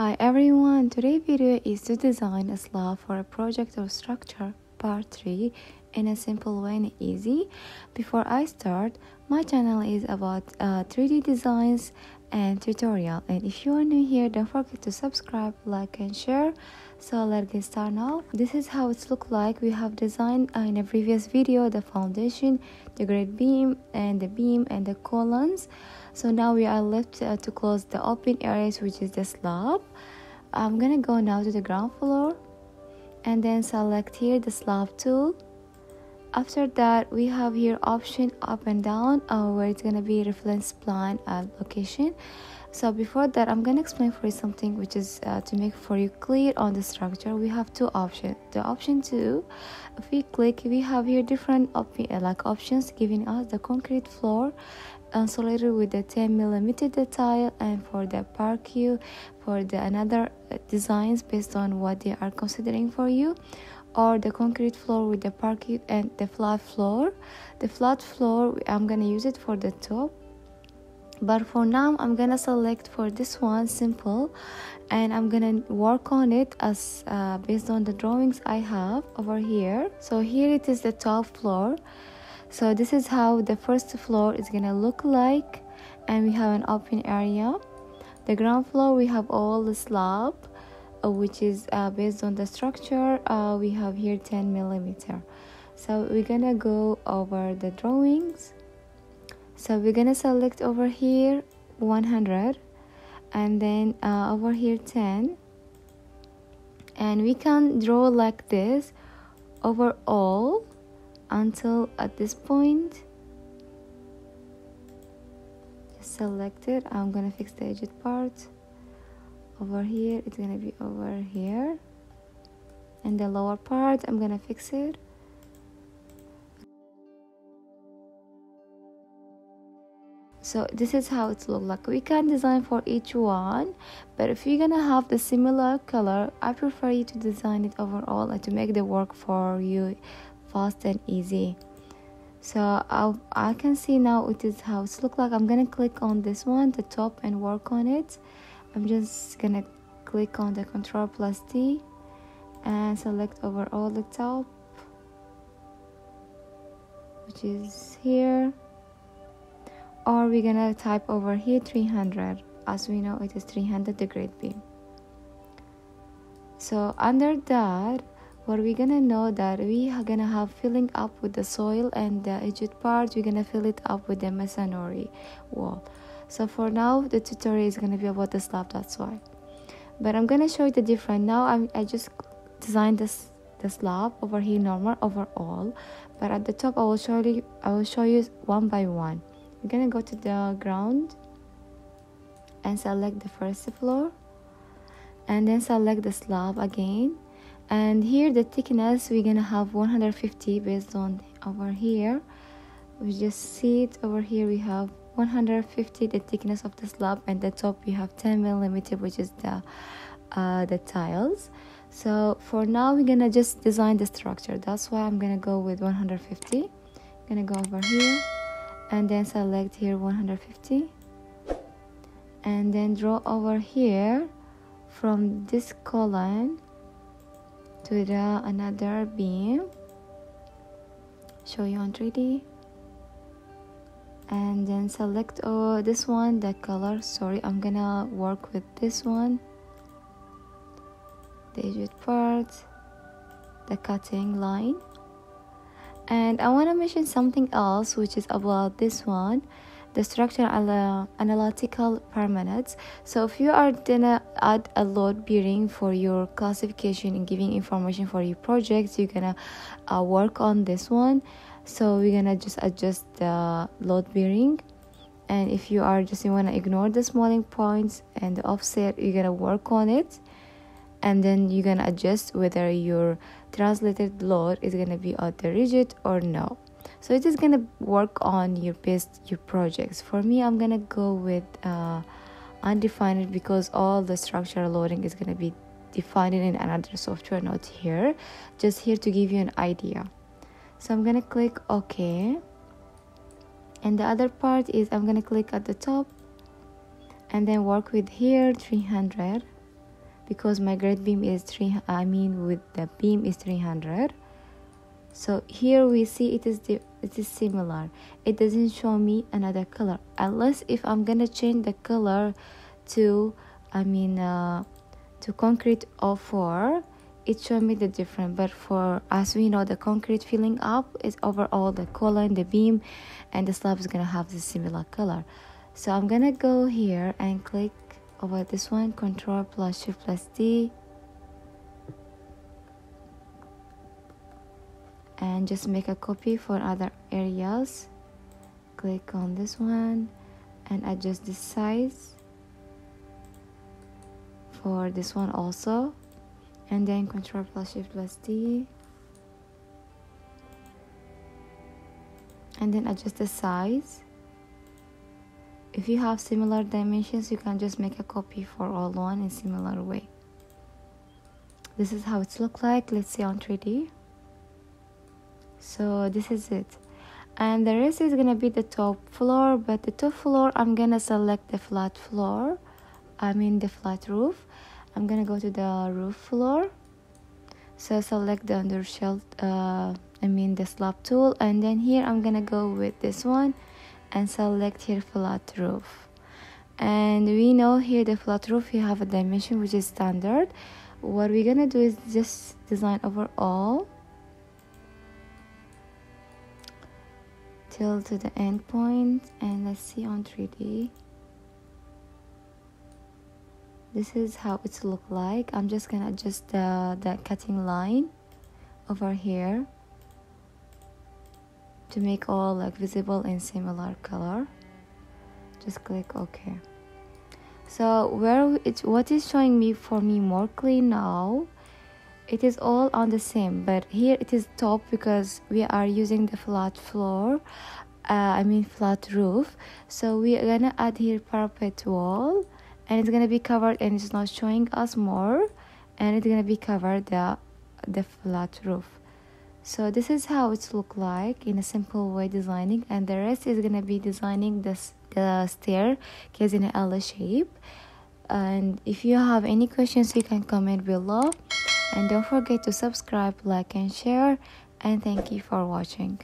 Hi everyone, today's video is to design a slab for a project or structure part 3 in a simple way and easy. Before I start, my channel is about uh, 3D designs and tutorial. And if you are new here don't forget to subscribe like and share. So let's get started now this is how it's look like. We have designed uh, in a previous video the foundation the grade beam and the beam and the columns so now we are left uh, to close the open areas which is the slab. I'm gonna go now to the ground floor and then select here the slab tool. After that we have here option up and down uh, where it's gonna be reference plan uh, location so before that i'm gonna explain for you something which is uh, to make for you clear on the structure we have two options the option two if we click we have here different op uh, like options giving us the concrete floor insulated with the 10 millimeter detail and for the parquet for the another uh, designs based on what they are considering for you or the concrete floor with the parquet and the flat floor. The flat floor i'm gonna use it for the top but for now i'm gonna select for this one simple and i'm gonna work on it as uh, based on the drawings i have over here. So here it is the top floor. So this is how the first floor is gonna look like and we have an open area. The ground floor we have all the slab uh, which is uh, based on the structure uh, we have here 10 millimeter. So we're gonna go over the drawings so we're gonna select over here 100 and then uh, over here 10 and we can draw like this over all until at this point just select it. I'm gonna fix the edge part. Over here it's gonna be over here. And the lower part I'm gonna fix it so this is how it look like. We can design for each one but if you're gonna have the similar color I prefer you to design it overall and to make the work for you fast and easy. So I'll, I can see now it is how it look like. I'm gonna click on this one the top and work on it. I'm just gonna click on the control plus T and select over all the top which is here or we're gonna type over here 300 as we know it is 300 degree beam. So under that what we're gonna know that we are gonna have filling up with the soil and the edged part we're gonna fill it up with the masonry wall. So for now the tutorial is to be about the slab that's why. But i'm to show you the different. Now I'm, i just designed this the slab over here normal overall. But at the top i will show you i will show you one by one we're to go to the ground and select the first floor and then select the slab again. And here the thickness we're gonna have 150 based on over here. We just see it over here we have 150 the thickness of the slab and the top we have 10 millimeter which is the uh, the tiles. So for now we're gonna just design the structure. That's why I'm gonna go with 150 I'm gonna go over here and then select here 150 and then draw over here from this column to the another beam. Show you on 3d and then select oh this one the color. Sorry I'm gonna work with this one. The edge part the cutting line and I want to mention something else which is about this one the structure analytical permanence so if you are gonna add a load bearing for your classification and giving information for your projects you're gonna uh, work on this one. So we're gonna just adjust the load bearing. And if you are just you want to ignore the smalling points and the offset you're gonna work on it and then you're gonna adjust whether your translated load is gonna be at the rigid or no. So it is gonna work on your best your projects. For me i'm gonna go with uh, undefined because all the structural loading is gonna be defined in another software not here. Just here to give you an idea. So I'm gonna click OK. And the other part is I'm gonna click at the top and then work with here 300 because my grade beam is 3 I mean with the beam is 300 so here we see it is the it is similar. It doesn't show me another color unless if I'm gonna change the color to I mean uh, to concrete 04 it showed me the difference but for as we know the concrete filling up is overall the color column the beam and the slab is gonna have the similar color. So I'm gonna go here and click over this one control plus shift plus D. And just make a copy for other areas. Click on this one and adjust the size for this one also. And then control plus shift plus D. And then adjust the size if you have similar dimensions you can just make a copy for all one in similar way. This is how it's look like let's see on 3d so this is it. And the rest is gonna be the top floor but the top floor i'm gonna select the flat floor i mean the flat roof. I'm gonna go to the roof floor. So select the undershell uh, i mean the slab tool and then here i'm gonna go with this one and select here flat roof. And we know here the flat roof you have a dimension which is standard. What we're gonna do is just design overall till to the end point and let's see on 3d this is how it's look like. I'm just gonna adjust the, the cutting line over here to make all like visible in similar color. Just click ok. So where it's what is showing me for me more clean now it is all on the same but here it is top because we are using the flat floor uh, I mean flat roof. So we are gonna add here parapet wall and it's gonna be covered and it's not showing us more and it's gonna be covered the the flat roof so this is how it's look like in a simple way designing and the rest is gonna be designing this the staircase in a L shape. And if you have any questions you can comment below. And don't forget to subscribe like and share. And thank you for watching